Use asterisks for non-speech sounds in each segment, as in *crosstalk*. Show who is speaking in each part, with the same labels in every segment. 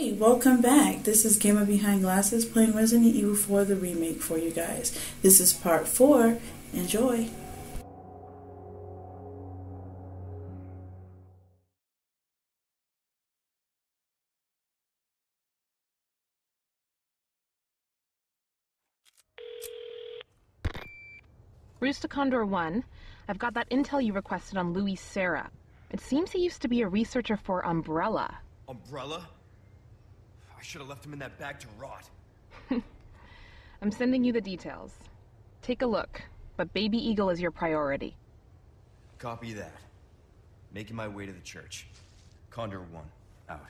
Speaker 1: Hey, welcome back. This is Gamer Behind Glasses playing Resident Evil 4 the remake for you guys. This is part 4. Enjoy.
Speaker 2: Rooster Condor 1, I've got that intel you requested on Luis Sera. It seems he used to be a researcher for Umbrella.
Speaker 3: Umbrella? I should have left him in that bag to rot. *laughs*
Speaker 2: I'm sending you the details. Take a look, but Baby Eagle is your priority.
Speaker 3: Copy that. Making my way to the church. Condor 1, out.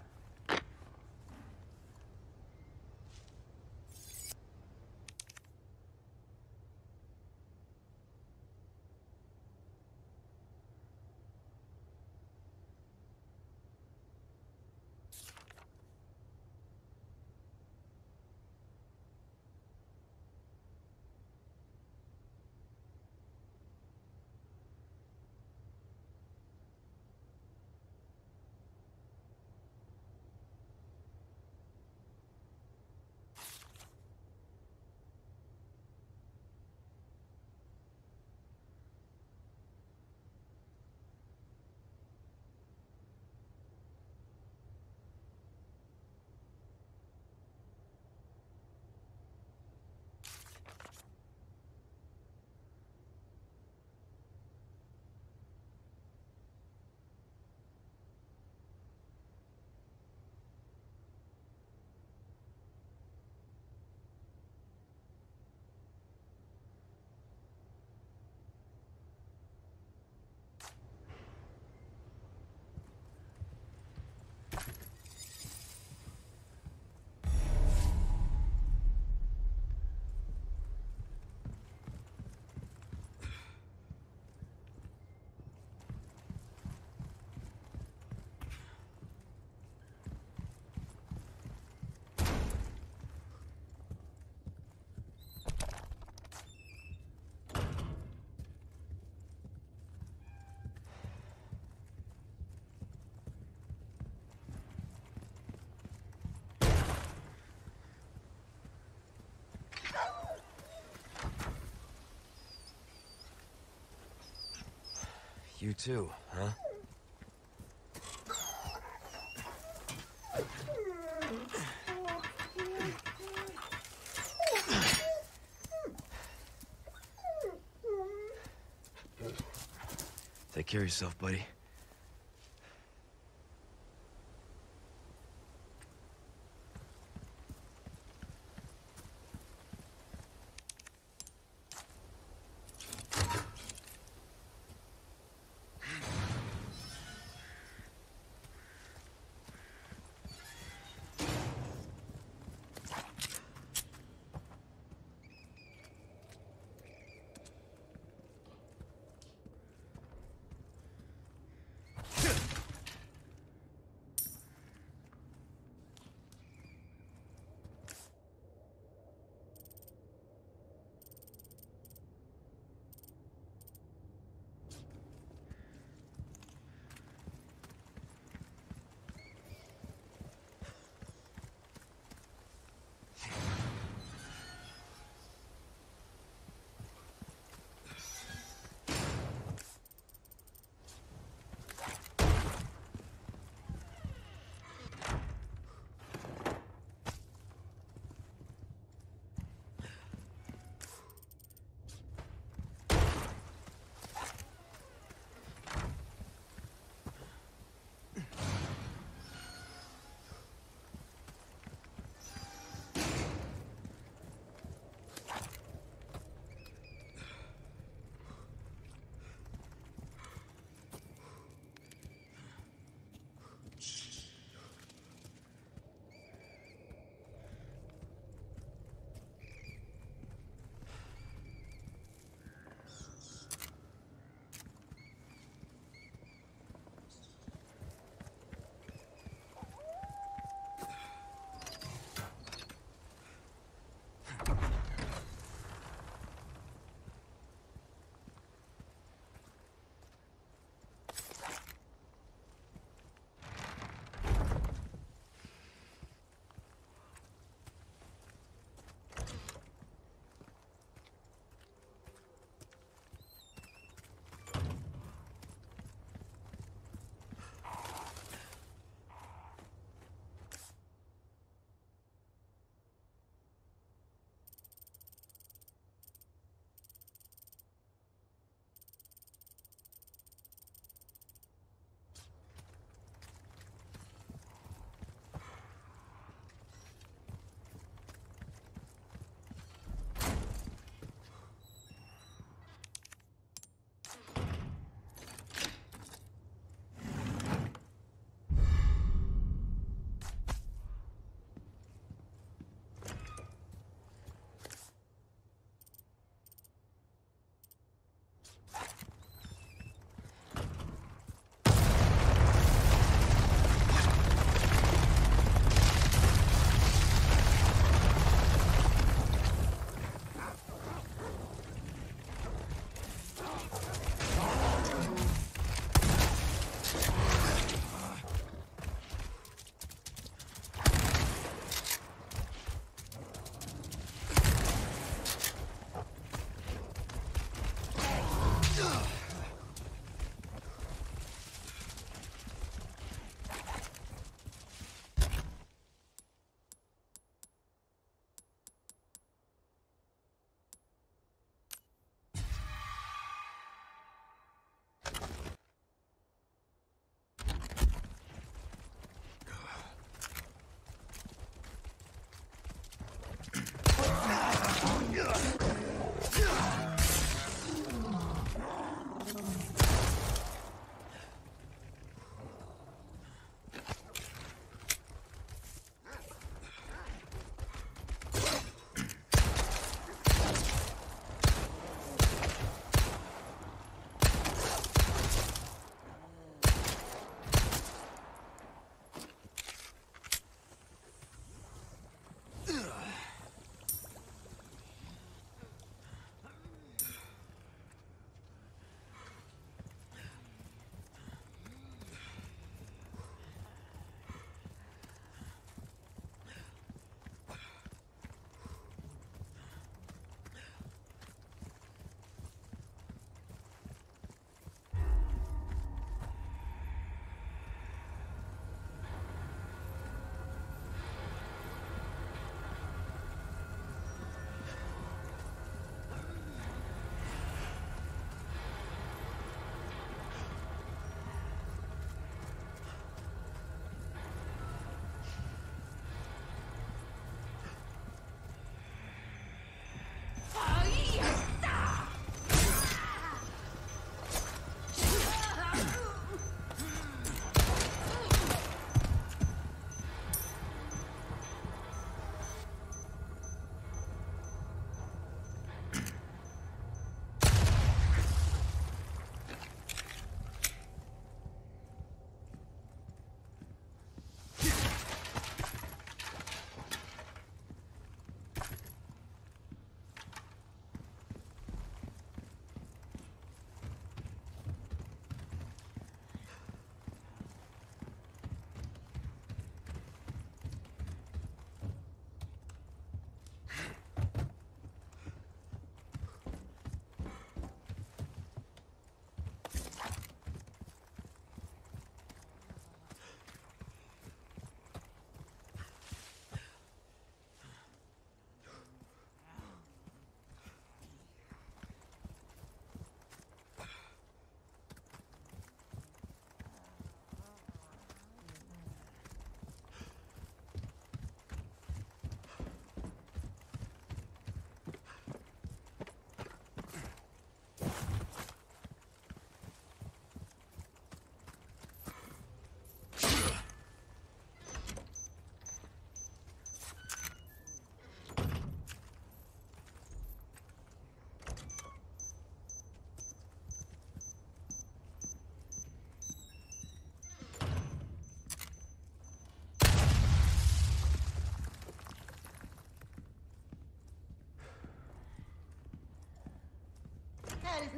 Speaker 3: You too, huh? Take care of yourself, buddy.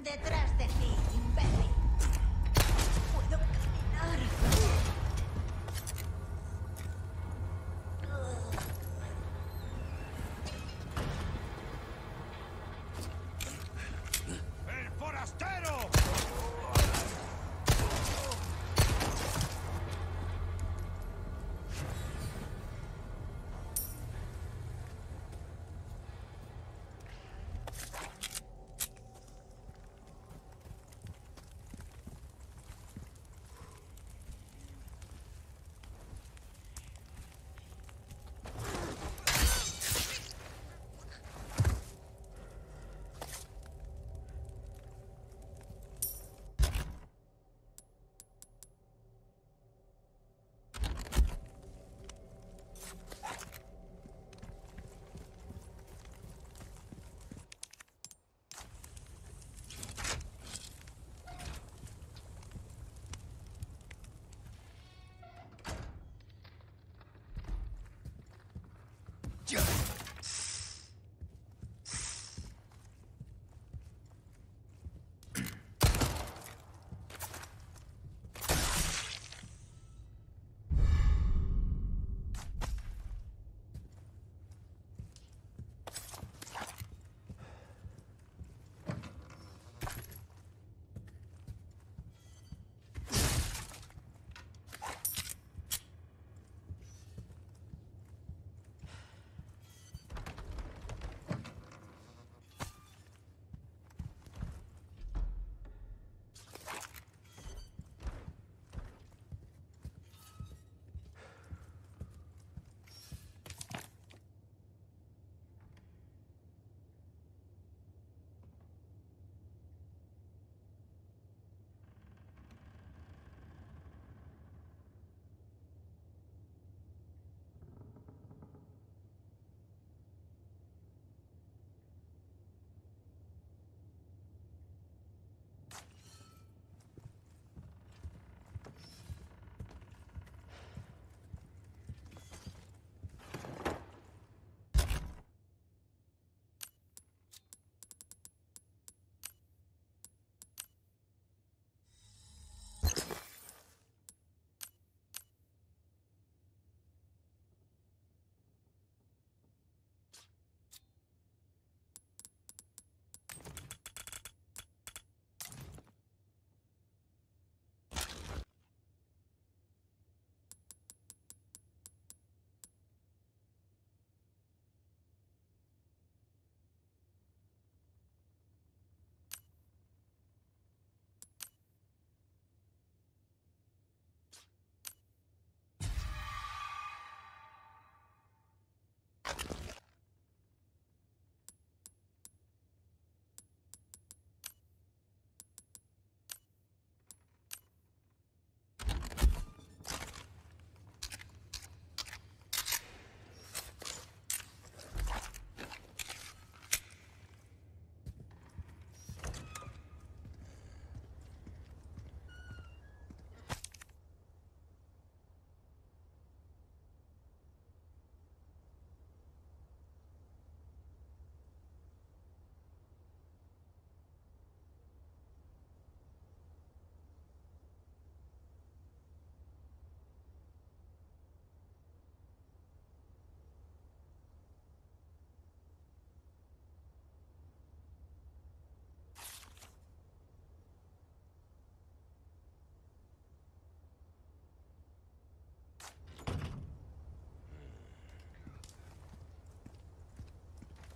Speaker 4: Detrás de ti,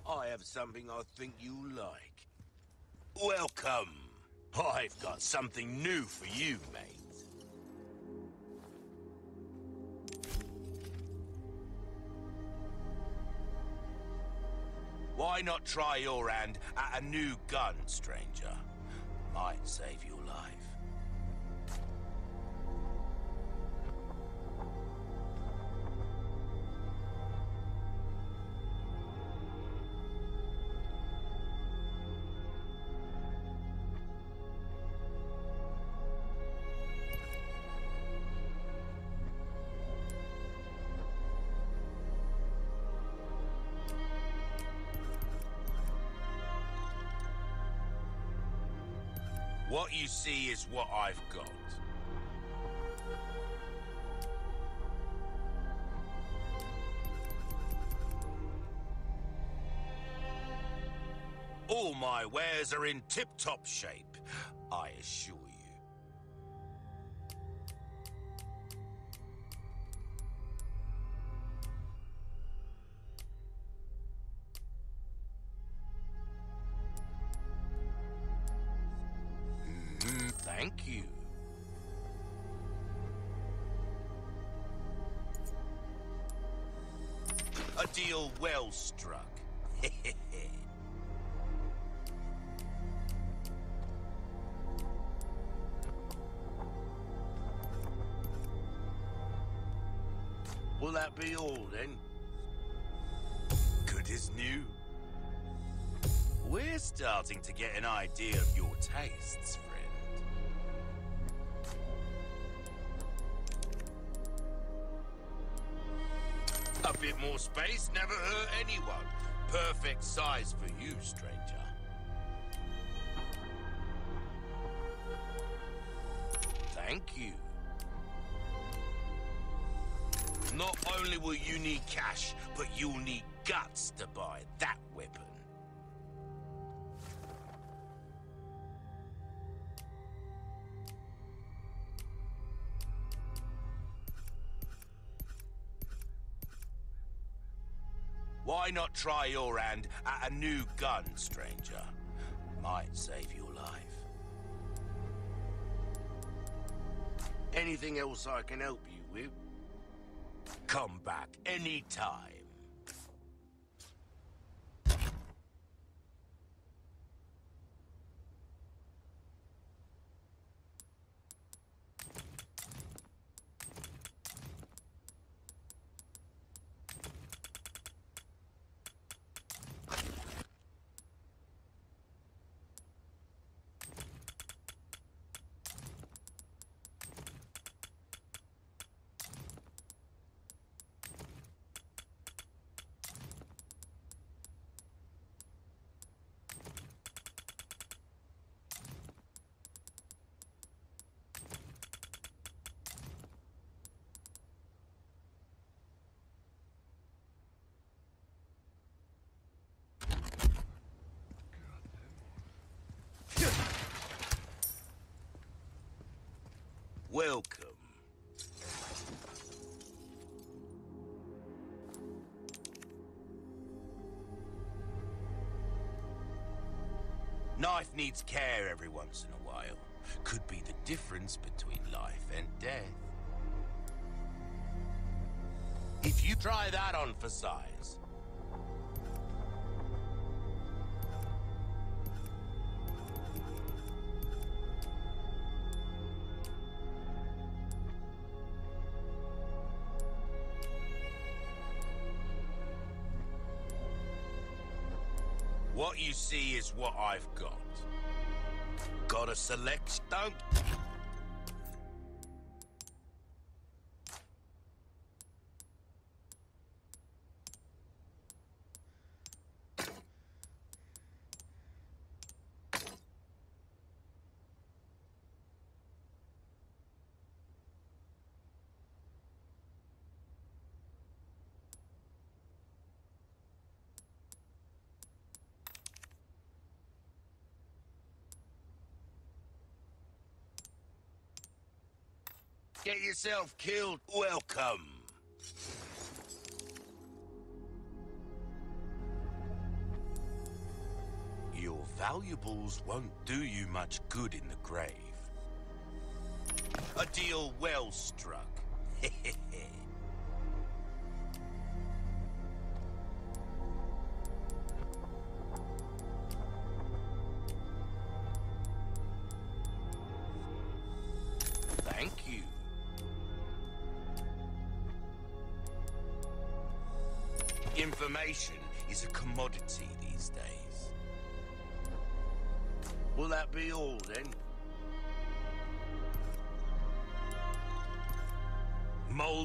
Speaker 5: I have something I think you'll like. Welcome. I've got something new for you, mate. Why not try your hand at a new gun, stranger? Might save your life. What you see is what I've got. All my wares are in tip-top shape, I assure you. Well struck. *laughs* Will that be all then? Good as new. We're starting to get an idea of your tastes, friend. Space never hurt anyone. Perfect size for you, stranger. Thank you. Not only will you need cash, but you'll need guts to buy that weapon. Not try your hand at a new gun, stranger? Might save your life. Anything else I can help you with? Come back anytime. Knife needs care every once in a while. Could be the difference between life and death. If you try that on for size, what you see is what I've got. Got a select, don't Get yourself killed. Welcome. Your valuables won't do you much good in the grave. A deal well struck. *laughs*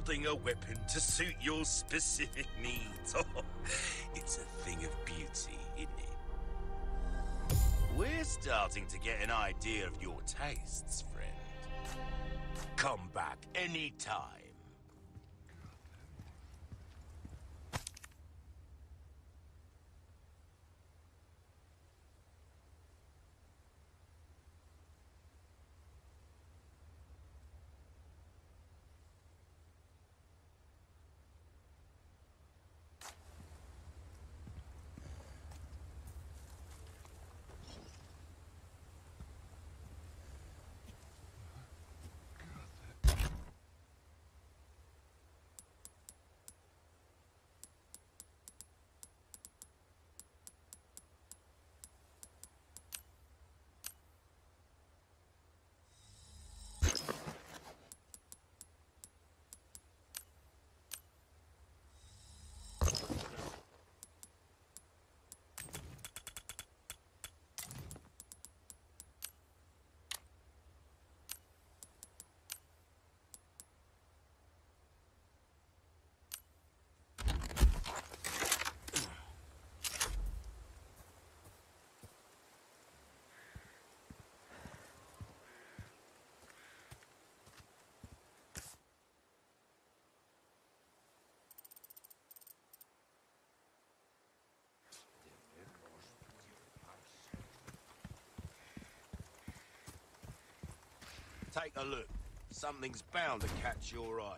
Speaker 5: Molding a weapon to suit your specific *laughs* needs. *laughs* It's a thing of beauty, isn't it? We're starting to get an idea of your tastes, friend. Come back anytime. Take a look. Something's bound to catch your eye.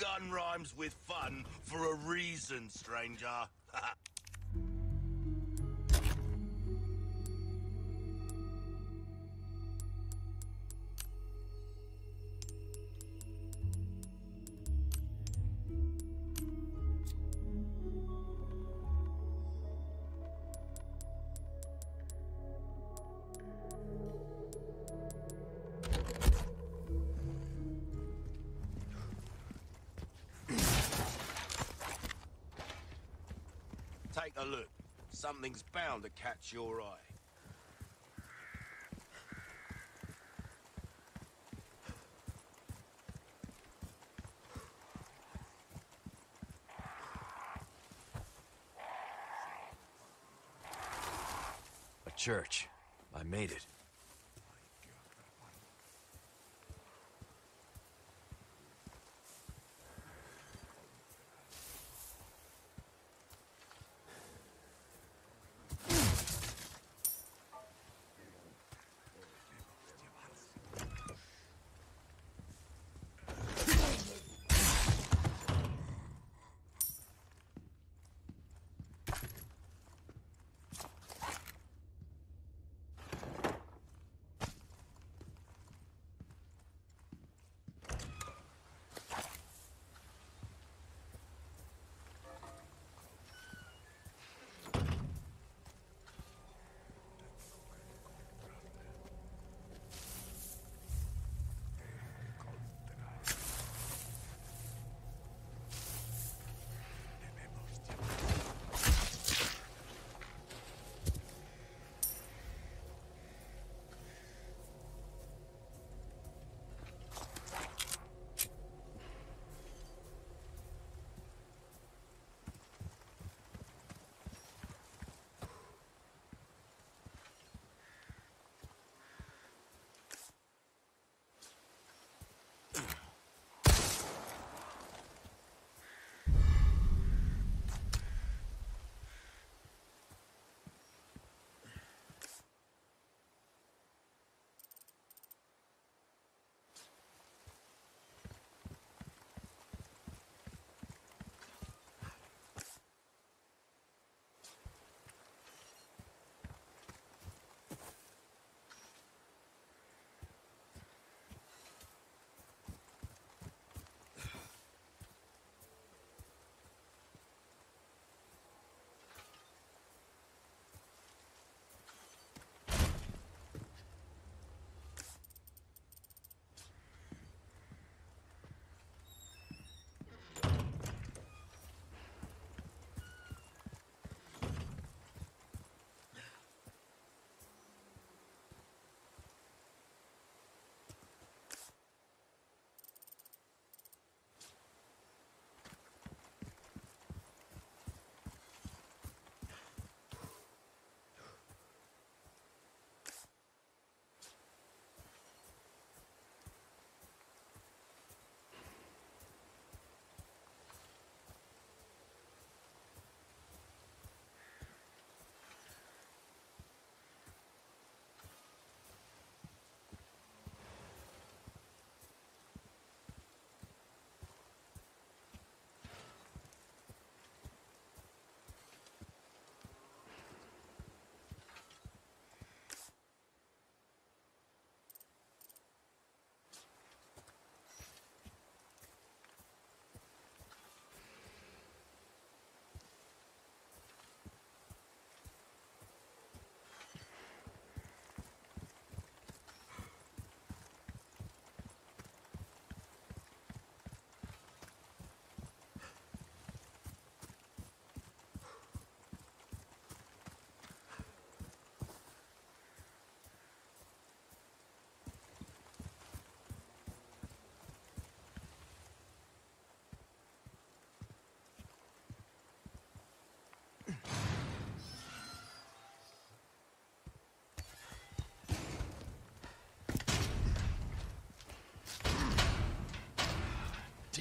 Speaker 5: Gun rhymes with fun for a stranger. Take a look. Something's bound to catch your eye.
Speaker 3: A church.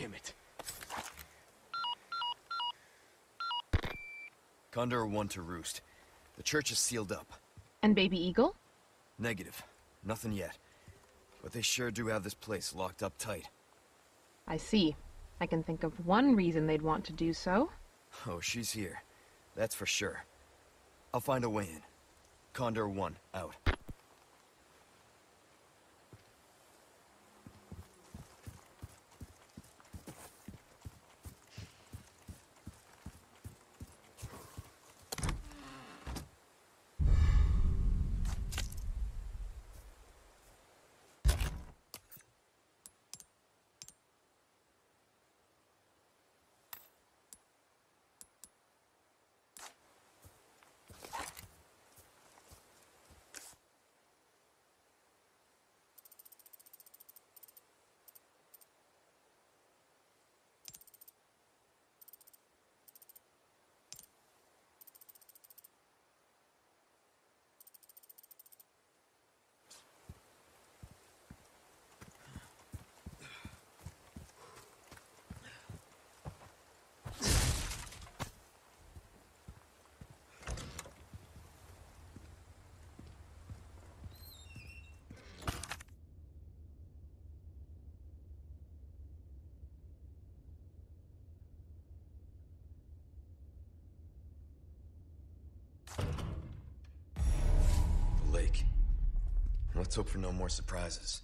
Speaker 5: Damn it.
Speaker 3: Condor 1 to Roost. The church is sealed up.
Speaker 2: And Baby Eagle?
Speaker 3: Negative. Nothing yet. But they sure do have this place locked up tight.
Speaker 2: I see. I can think of one reason they'd want to do so.
Speaker 3: Oh, she's here. That's for sure. I'll find a way in. Condor 1, out. The lake. Let's hope for no more surprises.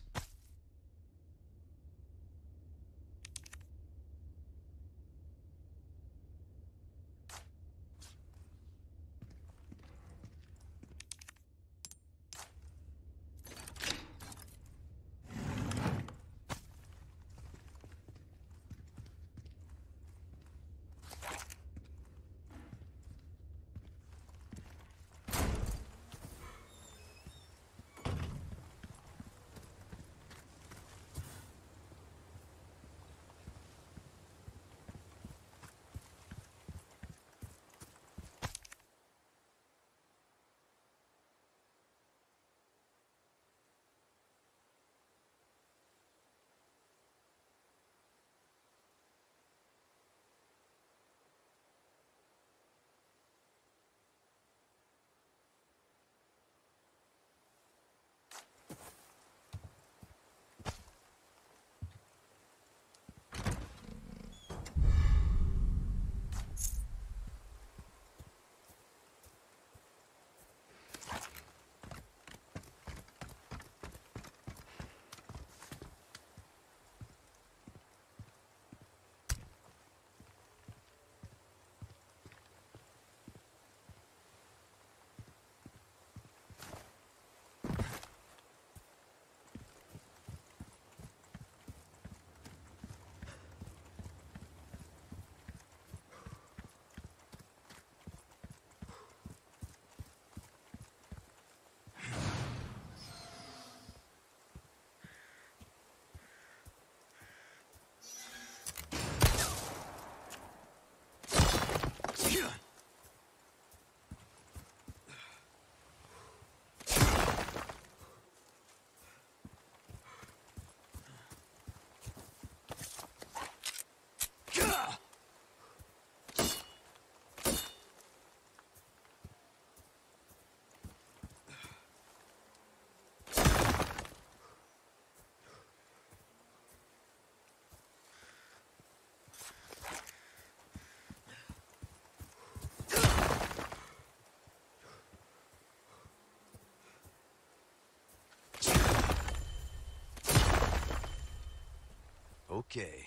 Speaker 3: Okay.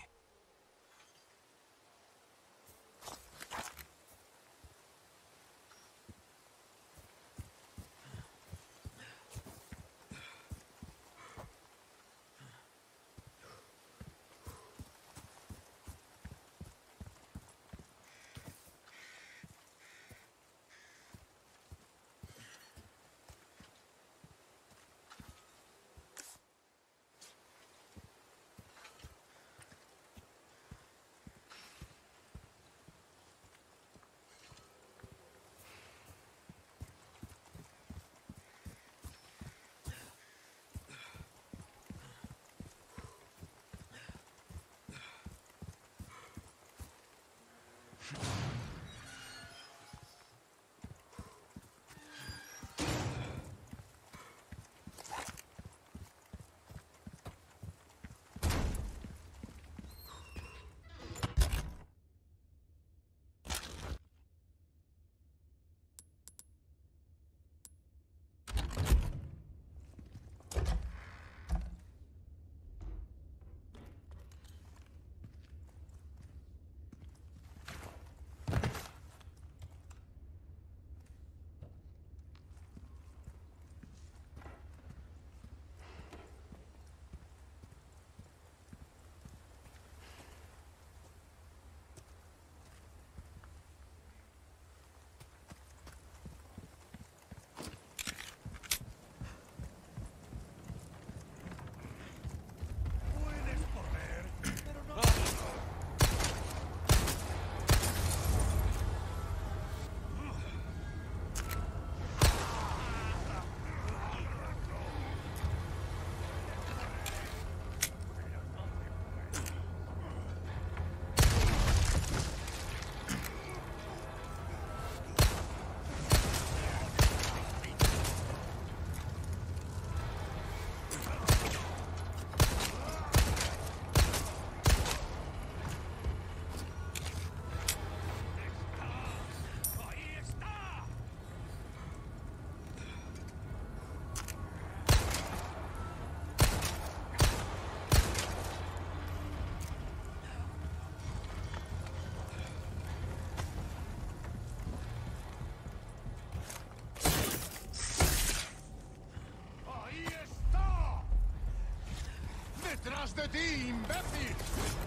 Speaker 3: Does the team, Betty!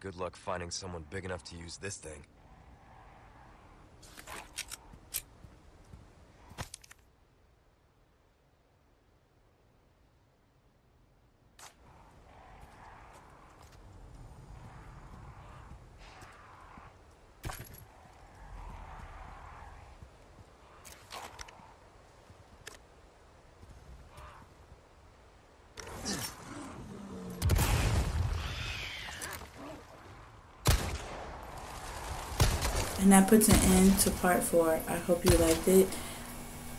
Speaker 3: Good luck finding someone big enough to use this thing.
Speaker 1: And that puts an end to part four. I hope you liked it.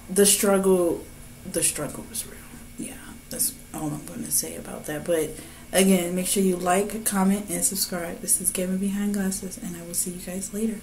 Speaker 1: The struggle, the struggle was real. Yeah, that's all I'm going to say about that. But again, make sure you like, comment, and subscribe. This is Gaming Behind Glasses, and I will see you guys later.